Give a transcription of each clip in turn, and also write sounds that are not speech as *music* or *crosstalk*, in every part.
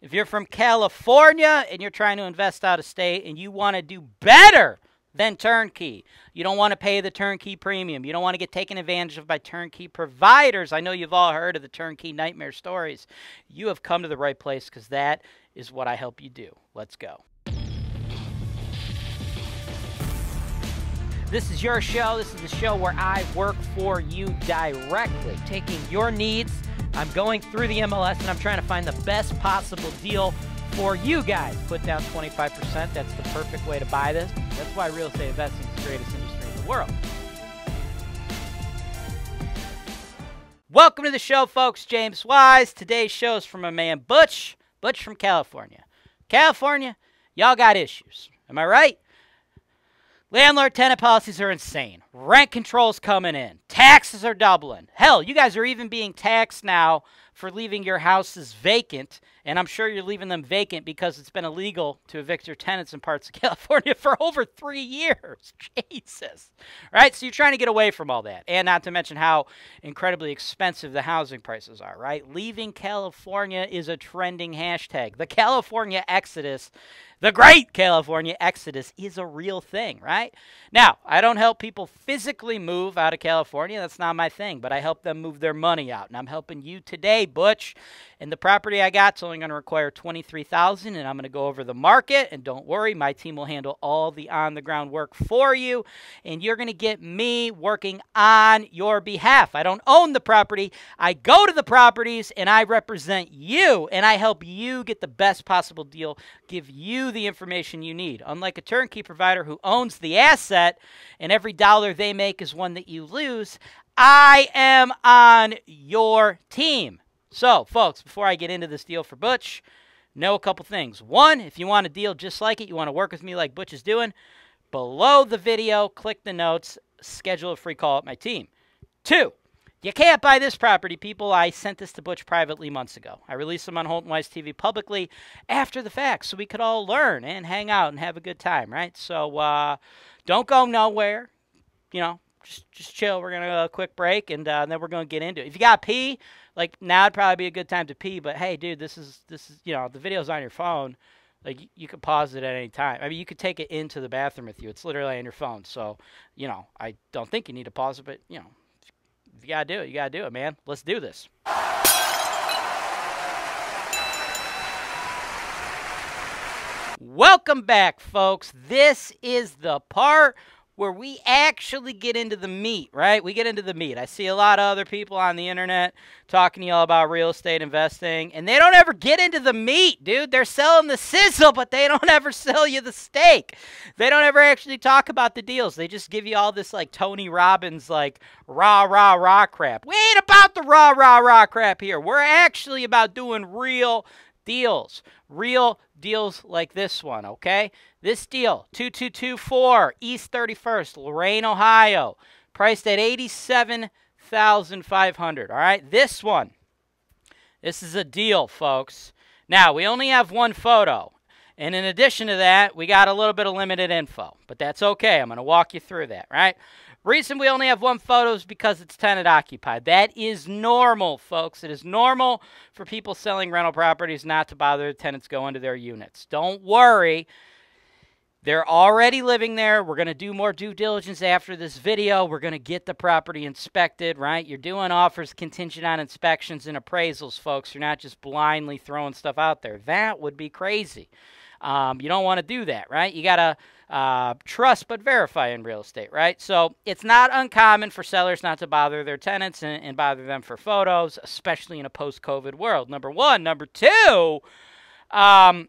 If you're from California and you're trying to invest out of state and you want to do better than turnkey, you don't want to pay the turnkey premium. You don't want to get taken advantage of by turnkey providers. I know you've all heard of the turnkey nightmare stories. You have come to the right place because that is what I help you do. Let's go. This is your show. This is the show where I work for you directly, taking your needs. I'm going through the MLS and I'm trying to find the best possible deal for you guys. Put down 25%. That's the perfect way to buy this. That's why real estate investing is the greatest industry in the world. Welcome to the show, folks. James Wise. Today's show is from a man, Butch. Butch from California. California, y'all got issues. Am I right? Landlord tenant policies are insane. Rent controls coming in. Taxes are doubling. Hell, you guys are even being taxed now for leaving your houses vacant. And I'm sure you're leaving them vacant because it's been illegal to evict your tenants in parts of *laughs* California for over three years. *laughs* Jesus. Right? So you're trying to get away from all that. And not to mention how incredibly expensive the housing prices are, right? Leaving California is a trending hashtag. The California Exodus the great California exodus is a real thing, right? Now, I don't help people physically move out of California. That's not my thing, but I help them move their money out. And I'm helping you today, Butch. And the property I got is only going to require 23000 and I'm going to go over the market. And don't worry, my team will handle all the on the ground work for you. And you're going to get me working on your behalf. I don't own the property. I go to the properties and I represent you and I help you get the best possible deal, give you the information you need. Unlike a turnkey provider who owns the asset and every dollar they make is one that you lose, I am on your team. So, folks, before I get into this deal for Butch, know a couple things. One, if you want a deal just like it, you want to work with me like Butch is doing, below the video, click the notes, schedule a free call at my team. Two, you can't buy this property, people. I sent this to Butch privately months ago. I released them on Holton Wise TV publicly after the fact so we could all learn and hang out and have a good time, right? So uh, don't go nowhere. You know, just just chill. We're gonna go a quick break and, uh, then we're gonna get into it. If you got pee, like now'd probably be a good time to pee. But hey, dude, this is this is you know the video's on your phone. Like you, you could pause it at any time. I mean, you could take it into the bathroom with you. It's literally on your phone. So you know, I don't think you need to pause it, but you know, if you gotta do it, you gotta do it, man. Let's do this. Welcome back, folks. This is the part where we actually get into the meat, right? We get into the meat. I see a lot of other people on the internet talking to y'all about real estate investing, and they don't ever get into the meat, dude. They're selling the sizzle, but they don't *laughs* ever sell you the steak. They don't ever actually talk about the deals. They just give you all this like Tony Robbins, like rah, rah, rah crap. We ain't about the rah, rah, rah crap here. We're actually about doing real deals. Real deals like this one, okay? This deal, 2224 East 31st, Lorain, Ohio, priced at 87,500. All right, this one. This is a deal, folks. Now, we only have one photo. And in addition to that, we got a little bit of limited info, but that's okay. I'm going to walk you through that, right? Reason we only have one photo is because it's tenant occupied. That is normal, folks. It is normal for people selling rental properties not to bother the tenants go into their units. Don't worry. They're already living there. We're going to do more due diligence after this video. We're going to get the property inspected, right? You're doing offers contingent on inspections and appraisals, folks. You're not just blindly throwing stuff out there. That would be crazy. Um, you don't want to do that, right? You got to uh, trust but verify in real estate, right? So it's not uncommon for sellers not to bother their tenants and, and bother them for photos, especially in a post COVID world. Number one. Number two, um,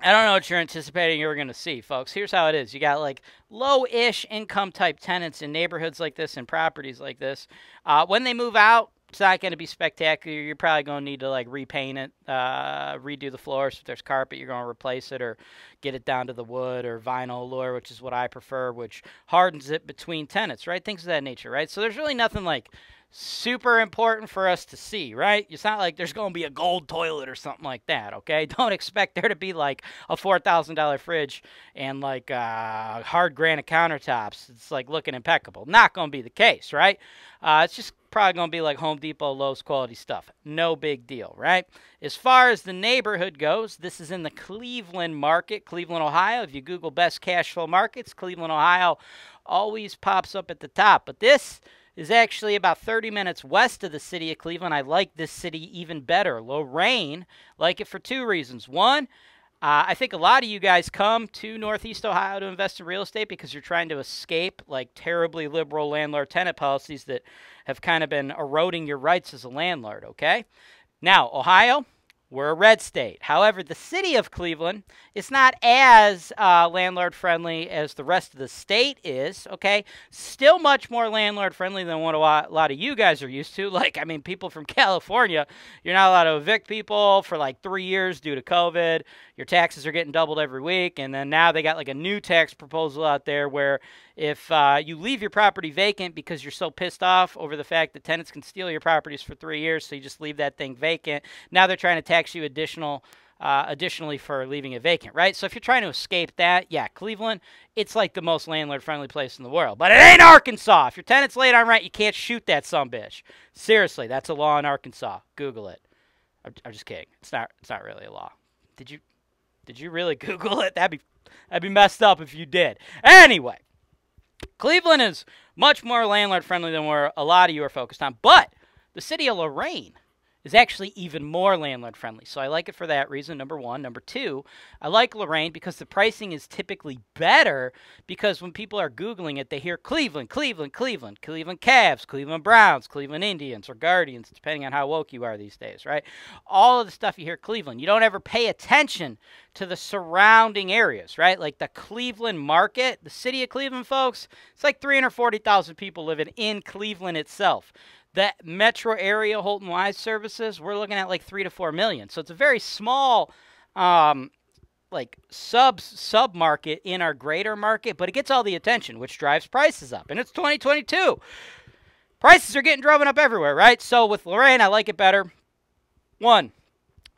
I don't know what you're anticipating you're going to see, folks. Here's how it is. You got like low ish income type tenants in neighborhoods like this and properties like this. Uh, when they move out, it's not going to be spectacular. You're probably going to need to like repaint it, uh, redo the floors. If there's carpet, you're going to replace it or get it down to the wood or vinyl allure, which is what I prefer, which hardens it between tenants, right? Things of that nature, right? So there's really nothing like super important for us to see, right? It's not like there's going to be a gold toilet or something like that, okay? *laughs* Don't expect there to be like a $4,000 fridge and like uh, hard granite countertops. It's like looking impeccable. Not going to be the case, right? Uh, it's just probably going to be like Home Depot, Lowe's quality stuff. No big deal, right? As far as the neighborhood goes, this is in the Cleveland market, Cleveland, Ohio. If you Google best cash flow markets, Cleveland, Ohio always pops up at the top. But this is actually about 30 minutes west of the city of Cleveland. I like this city even better. Lorain, like it for two reasons. One, uh, I think a lot of you guys come to Northeast Ohio to invest in real estate because you're trying to escape like terribly liberal landlord tenant policies that have kind of been eroding your rights as a landlord, okay? Now, Ohio, we're a red state. However, the city of Cleveland is not as uh, landlord friendly as the rest of the state is, okay? Still much more landlord friendly than what a lot, a lot, of you guys are used to. *laughs* Like, I mean, people from *laughs* California, you're not allowed to evict people for like three years due to COVID. Your taxes are getting doubled every week. And then now they got like a new tax proposal out there where if uh, you leave your property vacant because you're so pissed off over the fact that tenants can steal your properties for three years, so you just leave that thing vacant. Now they're trying to tax you additional. Uh, additionally, for leaving it vacant, right? So if you're trying to escape that, yeah, Cleveland, it's like the most landlord-friendly place in the world. But it ain't Arkansas. If your tenant's late on rent, you can't shoot that some bitch. Seriously, that's a law in Arkansas. Google it. I'm, I'm just kidding. It's not. It's not really a law. Did you? Did you really *laughs* Google it? That'd be that'd be messed up if you did. Anyway, Cleveland is much more landlord friendly than where a lot of you are focused on, but the city of Lorain is actually even more landlord friendly. So I like it for that reason, number one. Number two, I like Lorain because the pricing is typically better because when people are Googling it, they hear Cleveland, Cleveland, Cleveland, Cleveland Cavs, Cleveland Browns, Cleveland Indians, or Guardians, depending on how woke you are these days, right? All of the stuff you hear Cleveland. You don't ever pay attention to the surrounding areas, right? Like the Cleveland market, the city of Cleveland, folks, it's like 340,000 people living in Cleveland itself. That metro area Holton Wise services, we're looking at like three to four million. So it's a very small, um, like sub sub market in our greater market, but it gets all the attention, which drives prices up. And it's 2022. Prices are getting driven up everywhere, right? So with Lorain, I like it better. One,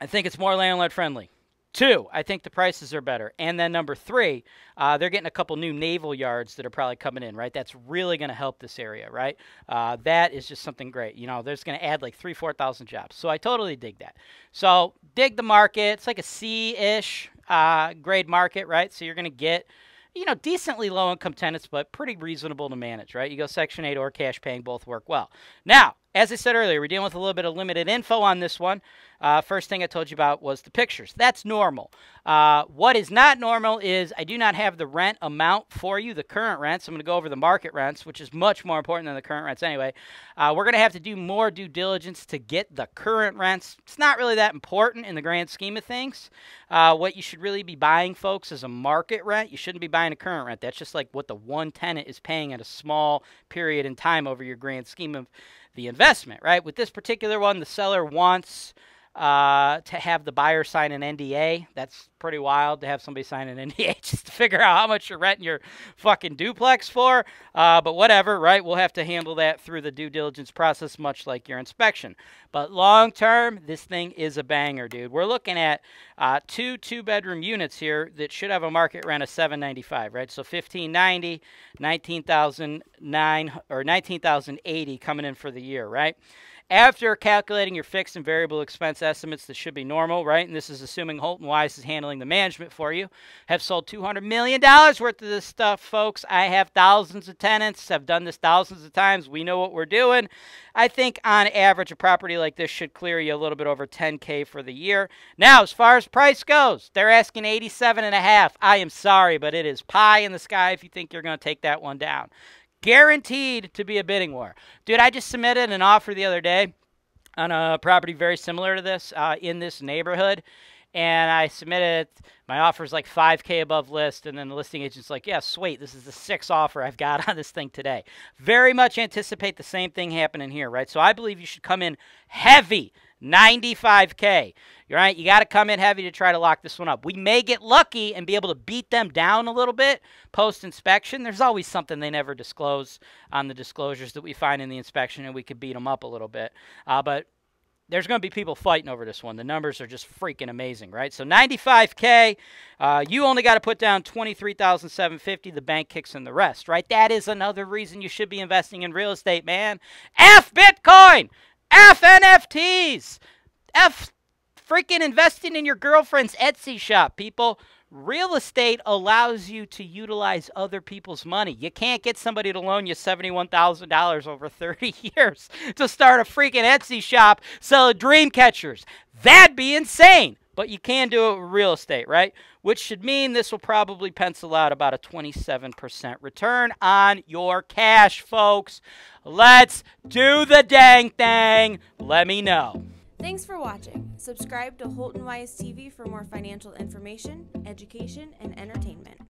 I think it's more landlord friendly. Two, I think the prices are better. And then number three, uh, they're getting a couple new naval yards that are probably coming in, right? That's really going to help this area, right? Uh, that is just something great. You know, there's going to add like three, 4,000 jobs. So I totally dig that. So dig the market. It's like a C-ish uh, grade market, right? So you're going to get you know, decently low income tenants, but pretty reasonable to manage, right? You go Section 8 or cash paying, both work well. Now, as I said earlier, we're dealing with a little bit of limited info on this one. Uh, first thing I told you about was the pictures. That's normal. Uh, what is not normal is I do not have the rent amount for you, the current rents. I'm going to go over the market rents, which is much more important than the current rents anyway. Uh, we're going to have to do more due diligence to get the current rents. It's not really that important in the grand scheme of things. Uh, what you should really be buying, folks, is a market rent. You shouldn't be buying a current rent. That's just like what the one tenant is paying at a small period in time over your grand scheme of the investment, right? With this particular one, the seller wants uh, to have the buyer sign an NDA. That's pretty wild to have somebody sign an *laughs* NDA just to figure out how much you're renting your fucking duplex for. Uh, but whatever, right? We'll have to handle that through the due diligence process, much like your inspection. But long term, this thing is a banger, dude. We're looking at uh, two two bedroom units here that should have a market rent of 795, right? So 1590, 19,009 or 19,080 coming in for the year, right? After calculating your fixed and variable expense estimates, this should be normal, right? And this is assuming Holton Wise is handling the management for you. Have sold $200 million worth of this stuff, folks. I have thousands of tenants. I've done this thousands of times. We know what we're doing. I think on average, a property like this should clear you a little bit over 10K for the year. Now, as far as price goes, they're asking 87 and a half. I am sorry, but it is pie in the sky if you think you're going to take that one down guaranteed to be a bidding war. Dude, I just submitted an offer the other day on a property very similar to this uh, in this neighborhood. And I submitted my offer is like 5K above list. And then the listing agent's like, yeah, sweet. This is the sixth offer I've got *laughs* on this thing today. Very much anticipate the same thing happening here, right? So I believe you should come in heavy 95K. You're right. You got to come in heavy to try to lock this one up. We may get lucky and be able to beat them down a little bit post inspection. There's always something they never disclose on the disclosures that we find in the inspection, and we could beat them up a little bit. Uh, but there's going to be people fighting over this one. The numbers are just freaking amazing, right? So 95k, uh, you only got to put down 23,750. The bank kicks in the rest, right? That is another reason you should be investing in real estate, man. F Bitcoin, F NFTs, F freaking investing in your girlfriend's Etsy shop, people. Real estate allows you to utilize other people's money. You can't get somebody to loan you $71,000 over 30 *laughs* years to start a freaking Etsy shop selling dream catchers. That'd be insane. But you can do it with real estate, right? Which should mean this will probably pencil out about a 27% return on your cash, folks. Let's do the dang thing. Let me know. Thanks for watching. Subscribe to Holton Wise TV for more financial information, education, and entertainment.